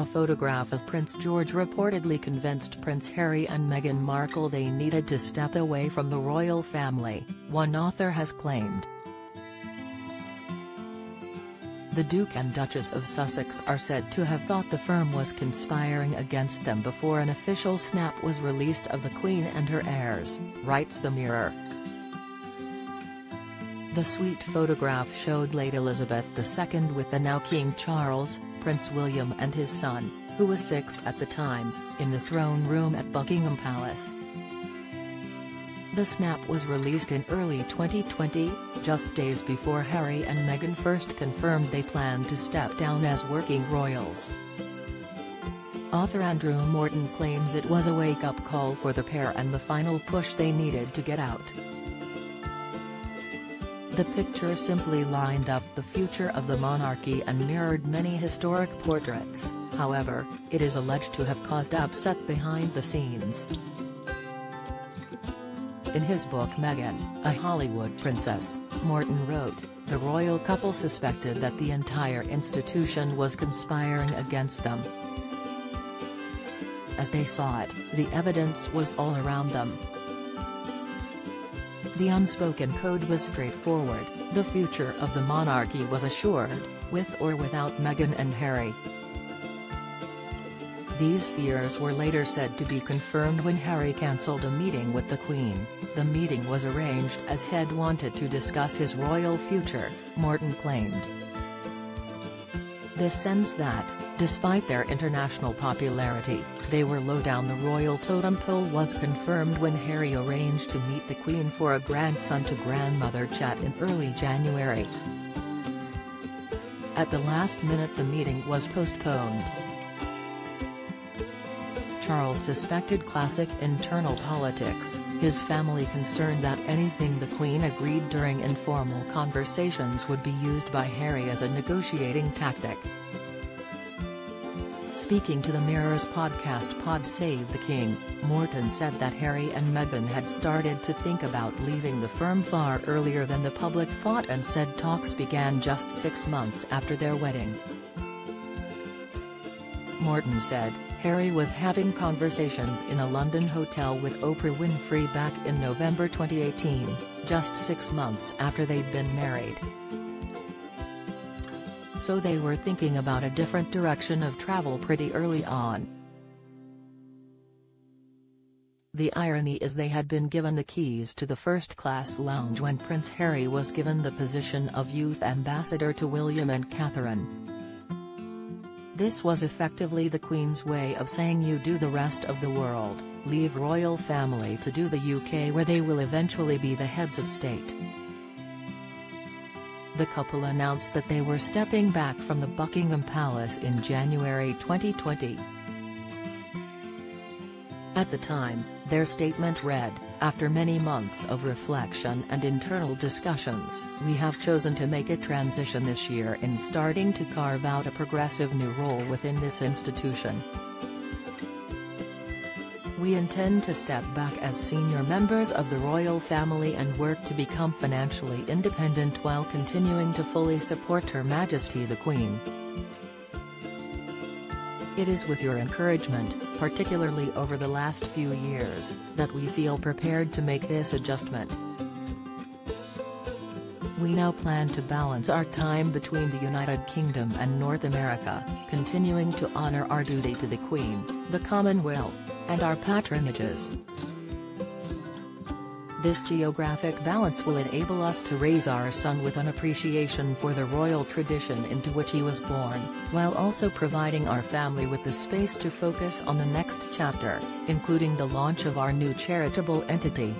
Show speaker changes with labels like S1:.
S1: A photograph of Prince George reportedly convinced Prince Harry and Meghan Markle they needed to step away from the royal family, one author has claimed. The Duke and Duchess of Sussex are said to have thought the firm was conspiring against them before an official snap was released of the Queen and her heirs, writes The Mirror. The sweet photograph showed late Elizabeth II with the now King Charles, Prince William and his son, who was six at the time, in the throne room at Buckingham Palace. The snap was released in early 2020, just days before Harry and Meghan first confirmed they planned to step down as working royals. Author Andrew Morton claims it was a wake-up call for the pair and the final push they needed to get out. The picture simply lined up the future of the monarchy and mirrored many historic portraits, however, it is alleged to have caused upset behind the scenes. In his book Meghan, A Hollywood Princess, Morton wrote, the royal couple suspected that the entire institution was conspiring against them. As they saw it, the evidence was all around them. The unspoken code was straightforward, the future of the monarchy was assured, with or without Meghan and Harry. These fears were later said to be confirmed when Harry cancelled a meeting with the Queen. The meeting was arranged as Head wanted to discuss his royal future, Morton claimed. This sends that, despite their international popularity, they were low down the royal totem pole was confirmed when Harry arranged to meet the Queen for a grandson-to-grandmother chat in early January. At the last minute the meeting was postponed. Charles suspected classic internal politics, his family concerned that anything the Queen agreed during informal conversations would be used by Harry as a negotiating tactic. Speaking to the Mirror's podcast Pod Save the King, Morton said that Harry and Meghan had started to think about leaving the firm far earlier than the public thought and said talks began just six months after their wedding. Morton said, Harry was having conversations in a London hotel with Oprah Winfrey back in November 2018, just six months after they'd been married. So they were thinking about a different direction of travel pretty early on. The irony is they had been given the keys to the first-class lounge when Prince Harry was given the position of youth ambassador to William and Catherine. This was effectively the Queen's way of saying you do the rest of the world, leave royal family to do the UK where they will eventually be the heads of state. The couple announced that they were stepping back from the Buckingham Palace in January 2020. At the time, their statement read, after many months of reflection and internal discussions, we have chosen to make a transition this year in starting to carve out a progressive new role within this institution. We intend to step back as senior members of the royal family and work to become financially independent while continuing to fully support Her Majesty the Queen. It is with your encouragement, particularly over the last few years, that we feel prepared to make this adjustment. We now plan to balance our time between the United Kingdom and North America, continuing to honor our duty to the Queen, the Commonwealth, and our patronages. This geographic balance will enable us to raise our son with an appreciation for the royal tradition into which he was born, while also providing our family with the space to focus on the next chapter, including the launch of our new charitable entity.